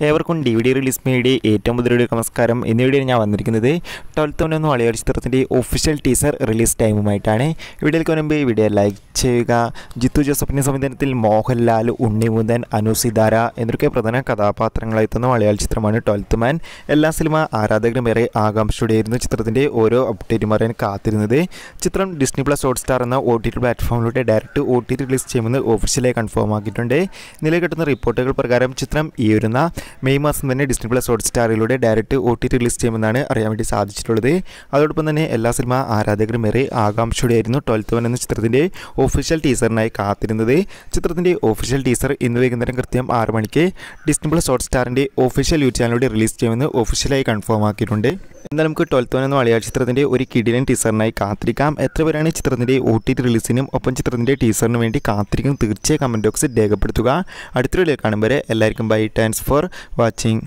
ഏവർക്കും D V D release media ഏറ്റവും പുതിയ നമസ്കാരം. എന്നിവിടെയാണ് ഞാൻ വന്നിരിക്കുന്നത് ട്വൽത്ത് ഒന്ന് മലയാള ചിത്രത്തിന്റെ ഒഫീഷ്യൽ ടീസർ റിലീസ് ടൈമുമായിട്ടാണ് വീഡിയോയ്ക്ക് ഈ വീഡിയോ ലൈക്ക് ചെയ്യുക ജിത്തു ജോസഫിന്റെ സംവിധാനത്തിൽ മോഹൻലാൽ ഉണ്ണിമുതൻ അനുസിതാര എന്നൊക്കെ പ്രധാന കഥാപാത്രങ്ങളായിത്തുന്ന മലയാള ചിത്രമാണ് ട്വൽത്ത് മാൻ. എല്ലാ സിനിമ ആരാധകരും ഏറെ ആകാംക്ഷയോടെയായിരുന്നു ചിത്രത്തിന്റെ ഓരോ അപ്ഡേറ്റും അറിയാൻ കാത്തിരുന്നത്. ചിത്രം ഡിസ്നി പ്ലസ് ഹോട്ട്സ്റ്റാർ എന്ന ഒ ടി ടി പ്ലാറ്റ്ഫോമിലൂടെ ഡയറക്റ്റ് ഒ ടി റിലീസ് ചെയ്യുമെന്ന് ഒഫീഷ്യലായി കൺഫേം ആക്കിയിട്ടുണ്ട്. നിലവിൽ കിട്ടുന്ന റിപ്പോർട്ടുകൾ പ്രകാരം ചിത്രം ഈ വരുന്ന മെയ് മാസം തന്നെ Disney plus ഹോട്ട്സ്റ്റാറിലൂടെ direct O T T release ചെയ്യുമെന്നാണ് അറിയാൻ വേണ്ടി സാധിച്ചിട്ടുള്ളത്. അതോടൊപ്പം തന്നെ എല്ലാ സിനിമ ആരാധകരും ഏറെ ആകാംക്ഷയോടെയായിരുന്നു ട്വൽത്ത് വൻ എന്ന ചിത്രത്തിന്റെ ഒഫീഷ്യൽ ടീസറിനായി കാത്തിരുന്നത്. ചിത്രത്തിന്റെ ഒഫീഷ്യൽ ടീസർ ഇന്ന് വൈകുന്നേരം കൃത്യം ആറ് മണിക്ക് ഡിസ്നി പ്ലസ് ഹോട്ട് സ്റ്റാറിന്റെ ഒഫീഷ്യൽ യൂട്യൂബ് ചാനലിലൂടെ റിലീസ് ചെയ്യുമെന്ന് ഒഫീഷ്യലായി കൺഫേം ആക്കിയിട്ടുണ്ട്. എന്നാൽ നമുക്ക് ട്വൽത്ത് വൻ എന്ന മലയാള ചിത്രത്തിന്റെ ഒരു കിടിലൻ ടീസറിനായി കാത്തിരിക്കാം. എത്ര പേരാണ് ചിത്രത്തിന്റെ ഒ ടി ടി റിലീസിനും ഒപ്പം ചിത്രത്തിന്റെ ടീസറിന് വേണ്ടി കാത്തിരിക്കും? തീർച്ചയായും കമന്റ് ബോക്സിൽ രേഖപ്പെടുത്തുക. അടുത്തൊരു കാണുമ്പോൾ എല്ലാവർക്കും ബൈ താങ്ക്സ് ഫോർ വാച്ചിങ്